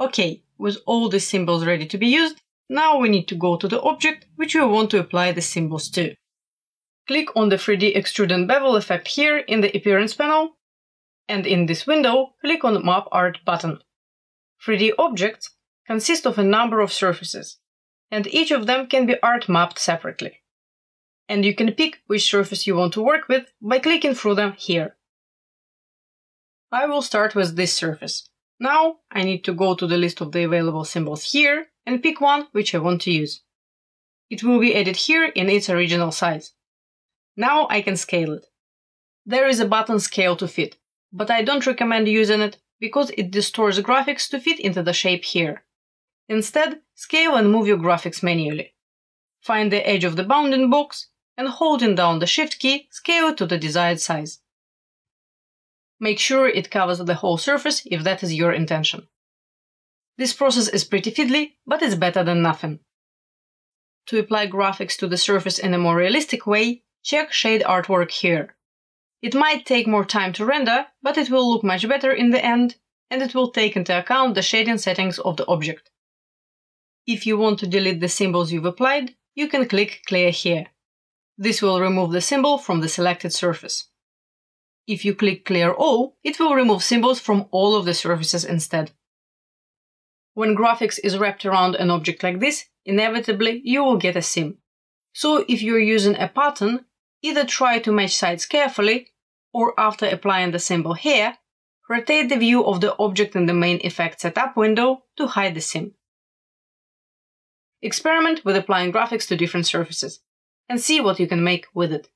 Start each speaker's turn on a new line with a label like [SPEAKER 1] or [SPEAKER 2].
[SPEAKER 1] Okay, with all the symbols ready to be used, now we need to go to the object which we want to apply the symbols to. Click on the 3D Extrude and Bevel effect here in the Appearance panel, and in this window, click on the Map Art button. 3D objects consist of a number of surfaces, and each of them can be art mapped separately. And you can pick which surface you want to work with by clicking through them here. I will start with this surface. Now I need to go to the list of the available symbols here and pick one which I want to use. It will be added here in its original size. Now I can scale it. There is a button scale to fit, but I don't recommend using it because it distorts graphics to fit into the shape here. Instead, scale and move your graphics manually. Find the edge of the bounding box and holding down the Shift key, scale to the desired size. Make sure it covers the whole surface if that is your intention. This process is pretty fiddly, but it's better than nothing. To apply graphics to the surface in a more realistic way, check Shade Artwork here. It might take more time to render, but it will look much better in the end, and it will take into account the shading settings of the object. If you want to delete the symbols you've applied, you can click Clear here. This will remove the symbol from the selected surface. If you click Clear All, it will remove symbols from all of the surfaces instead. When graphics is wrapped around an object like this, inevitably you will get a seam. So if you're using a pattern, either try to match sides carefully, or after applying the symbol here, rotate the view of the object in the main effect setup window to hide the seam. Experiment with applying graphics to different surfaces, and see what you can make with it.